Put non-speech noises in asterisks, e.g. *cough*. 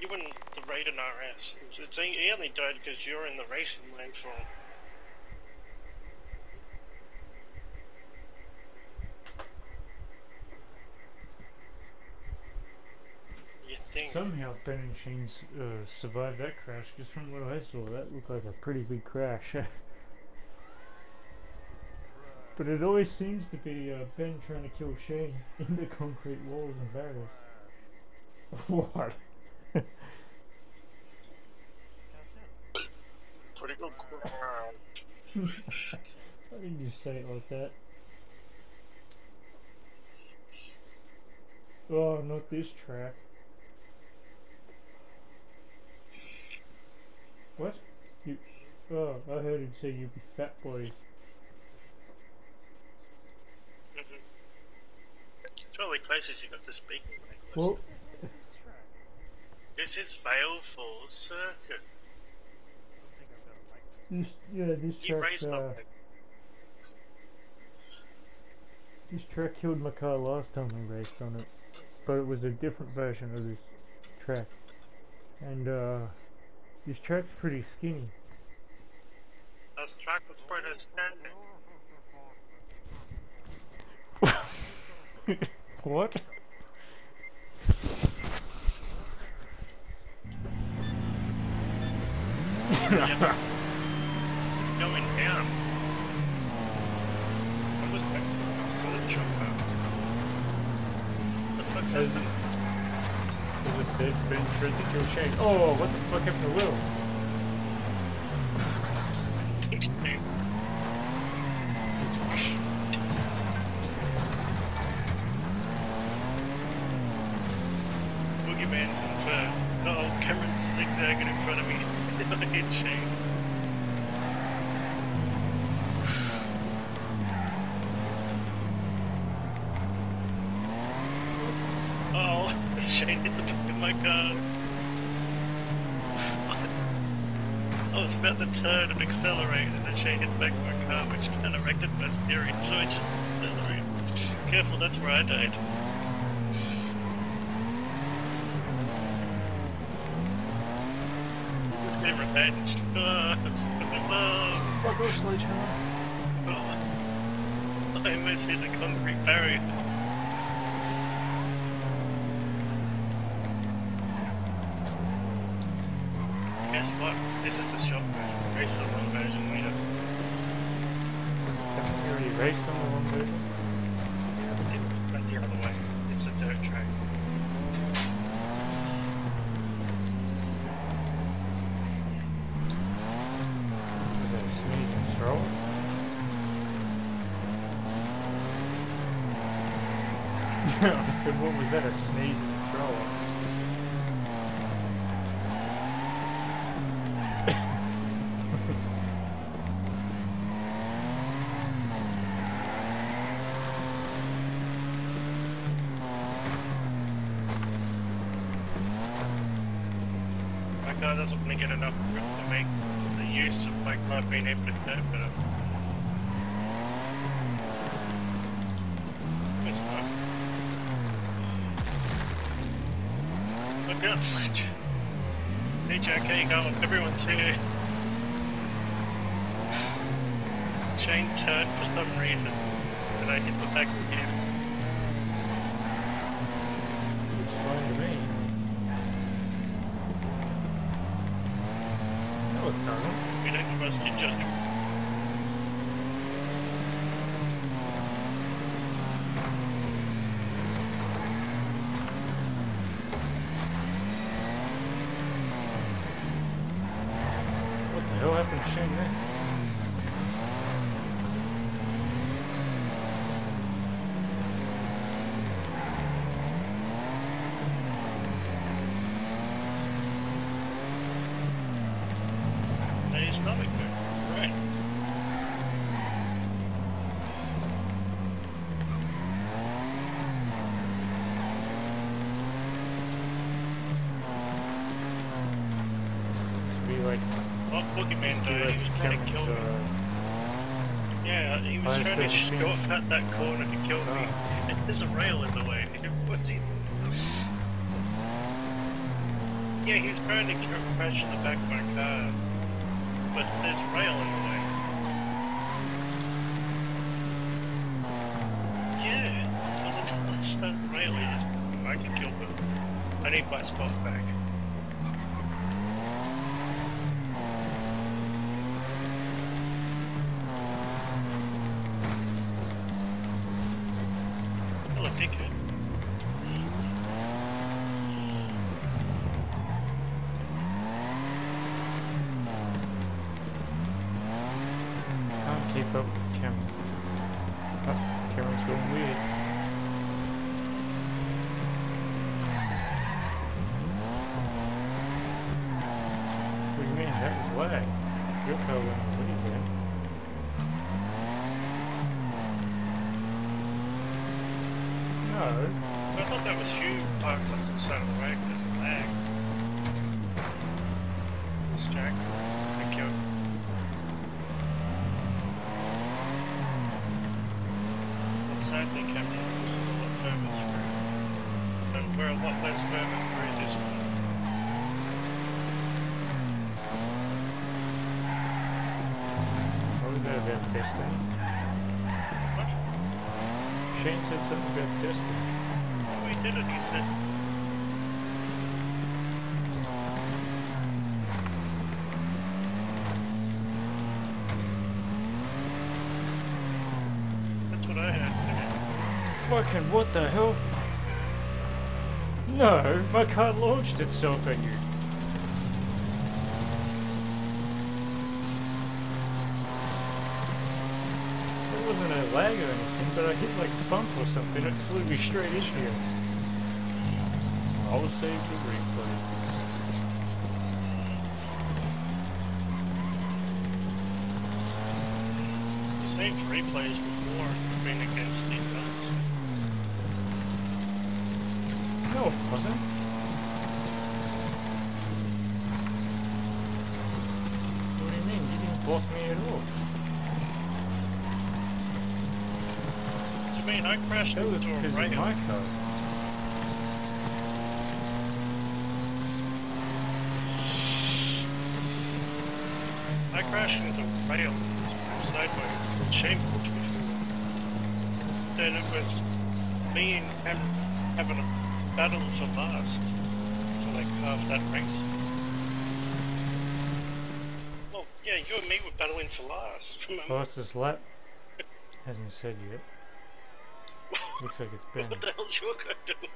You and the Raiden RS. It's, he only died because you're in the racing lane for him. You think? Somehow Ben and Shane uh, survived that crash. Just from what I saw, that looked like a pretty big crash. *laughs* but it always seems to be uh, Ben trying to kill Shane *laughs* in the concrete walls and barriers. *laughs* what? Pretty good crowd. Why didn't you say it like that? Oh, not this track. What? You? Oh, I heard him say you'd be fat boys. Mhm. It's probably closest you got to speaking. Nicholas. Well, This is Vale Falls Circuit. This yeah, this track uh, this track killed my car last time we raced on it, but it was a different version of this track, and uh, this track's pretty skinny. That's track with Brother Stanley. what? *laughs* What was that? Solid chopper. The fuck's As, that? as I said, Ben tried to kill Oh, what the fuck happened to Will? Boogeyman's in first. Oh, Cameron's zigzagging in front of me. *laughs* I. Shane hit the back of my car. I was about to turn and accelerate, and then Shane hit the back of my car, which kind of wrecked my steering, so I just accelerated. Careful, that's where I died. It's getting revenge. Ah, Fuck off, Sledgehammer. oh. I almost hit the concrete barrier. Guess what? This is the shop version. Race the one version later. You already raced on the one version? Went the other way. It's a dirt track. Was that a sneeze and throw? *laughs* I said, what was that, a sneeze and throw? Car doesn't to get enough grip to make the use of my car being able to turn better. It's not. Look out, Sledge. *laughs* Hey how you going? Everyone's *sighs* here. Shane turned for some reason, and I hit the back of him. Looks fine to me. No. We don't trust your judgment. What the hell happened to Shane there? Your stomach good. Right. Be like, oh, Well, Boogeyman be died. like He was trying to kill me. Yeah, uh, he was trying to said- shortcut that corner to kill me. *laughs* There's a rail in the way. *laughs* What's he? Yeah, he was trying to cr- crash the back of my car, but there's rail in the way. Yeah, side *laughs* rail. He just I can kill. I need my spot back. Going weird. What do you mean? That was lag. Your car on the then. No. I thought that was you parked on the side of the road because of lag. It's Jack. Thank you. Well, sadly, Cameron, this is a lot further through. And we're a lot less further through this one. What was that about Destiny? What? Shane said something about Destiny. Oh, we did it, he said. That's what I heard. Fucking what the hell? No, my car launched itself at you. It wasn't a lag or anything, but I hit like a bump or something. It flew me straight into you. I'll save the replay. Same replays before, it's been against guys. No, it wasn't. What do you mean? You didn't block me at all. What do you mean? I crashed That into a rail. my car. I crashed into a rail and was moved sideways and me forward. Then it was me and having a battle for last for like half that race. Well, yeah, you and me were battling for last. *laughs* Remember? Fastest lap hasn't said yet. *laughs* Looks like it's been. what the hell's your guy doing?